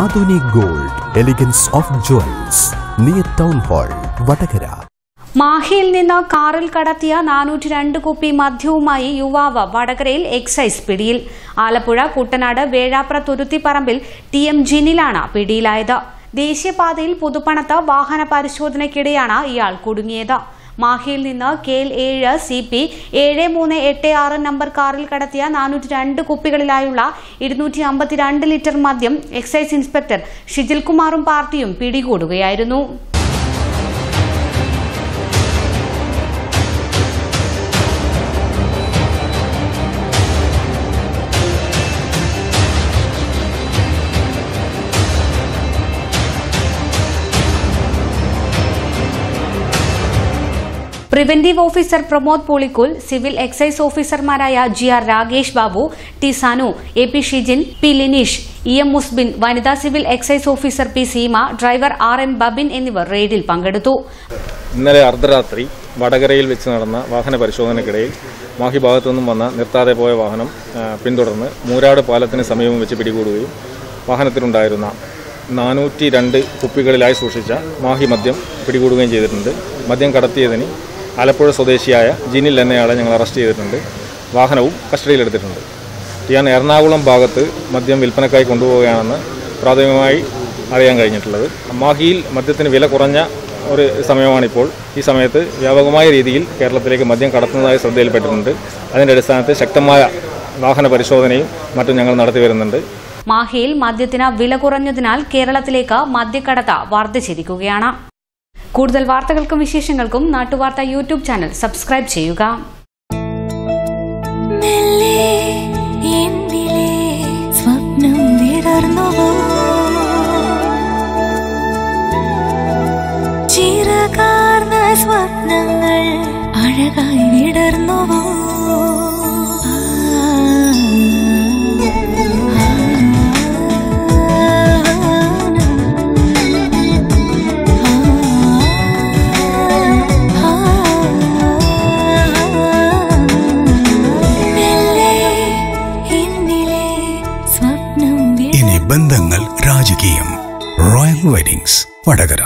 Adhunik gold elegance of jewels near town hall Vadakara. മാഹിയിൽ നിന്ന് കാറിൽ കടത്തിയ നാനൂറ്റി രണ്ട് കുപ്പി മദ്യവുമായി യുവാവ് വടകരയിൽ എക്സൈസ് പിടിയിൽ. ആലപ്പുഴ കുട്ടനാട് വേഴാപ്ര തുരുത്തിപ്പറമ്പിൽ ടി എം ജിനിലാണ് പിടിയിലായത്. ദേശീയപാതയിൽ പുതുപ്പണത്ത് വാഹന പരിശോധനയ്ക്കിടെയാണ് ഇയാൾ കുടുങ്ങിയത്. മാഹിയിൽ നിന്ന് കെ എൽ ഏഴ് സി പി ഏഴ് മൂന്ന് എട്ട് ആറ് നമ്പർ കാറിൽ കടത്തിയ നാനൂറ്റി രണ്ട് കുപ്പികളിലായുള്ള ഇരുന്നൂറ്റി അമ്പത്തിരണ്ട് ലിറ്റർ മദ്യം എക്സൈസ് ഇൻസ്പെക്ടർ ഷിജിൽ കുമാറും പാർട്ടിയും പിടികൂടുകയായിരുന്നു. Preventive officer Pramod പോളിക്കുൽ civil excise ഓഫീസർമാരായ G R Rakesh Babu T Sanu A P Shijin P Lineesh E M Musbin വനിതാ civil excise officer P Seema driver R M Babin എന്നിവർ റെയ്ഡിൽ പങ്കെടുത്തു. ഇന്നലെ അർദ്ധരാത്രി വടകരയിൽ വെച്ച് നടന്ന വാഹന പരിശോധനയ്ക്കിടയിൽ മാഹി ഭാഗത്തു നിന്നും വന്ന നിർത്താതെ പോയ വാഹനം പിന്തുടർന്ന് മൂരാട് പാലത്തിന് സമീപം വെച്ച് പിടികൂടുകയും വാഹനത്തിലുണ്ടായിരുന്ന നാനൂറ്റി രണ്ട് കുപ്പികളിലായി സൂക്ഷിച്ച മാഹി മദ്യം പിടികൂടുകയും ചെയ്തിട്ടുണ്ട്. മദ്യം കടത്തിയതിന് ആലപ്പുഴ സ്വദേശിയായ ജിനിൽ എന്നയാളെ ഞങ്ങൾ അറസ്റ്റ് ചെയ്തിട്ടുണ്ട്. വാഹനവും കസ്റ്റഡിയിലെടുത്തിട്ടുണ്ട് ഇയാൻ എറണാകുളം ഭാഗത്ത് മദ്യം വിൽപ്പനക്കായി കൊണ്ടുപോവുകയാണെന്ന് പ്രാഥമികമായി അറിയാൻ കഴിഞ്ഞിട്ടുള്ളത്. മാഹിയിൽ മദ്യത്തിന് വില കുറഞ്ഞ ഒരു സമയമാണിപ്പോൾ. ഈ സമയത്ത് വ്യാപകമായ രീതിയിൽ കേരളത്തിലേക്ക് മദ്യം കടത്തുന്നതായി ശ്രദ്ധയിൽപ്പെട്ടിട്ടുണ്ട്. അതിന്റെ അടിസ്ഥാനത്തിൽ ശക്തമായ വാഹന പരിശോധനയും മറ്റും ഞങ്ങൾ നടത്തി വരുന്നുണ്ട്. മാഹിയിൽ മദ്യത്തിന് വില കുറഞ്ഞതിനാൽ കേരളത്തിലേക്ക് മദ്യക്കടത്ത് വർദ്ധിച്ചിരിക്കുകയാണ് കൂടുതൽ വാർത്തകൾക്കും വിശേഷങ്ങൾക്കും നാട്ടുവാർത്ത യൂട്യൂബ് ചാനൽ സബ്സ്ക്രൈബ് ചെയ്യുക. ചിറകാർന്ന സ്വപ്നങ്ങൾ അഴകായി ബന്ധങ്ങൾ രാജകീയം റോയൽ വെഡിങ്സ് വടകര.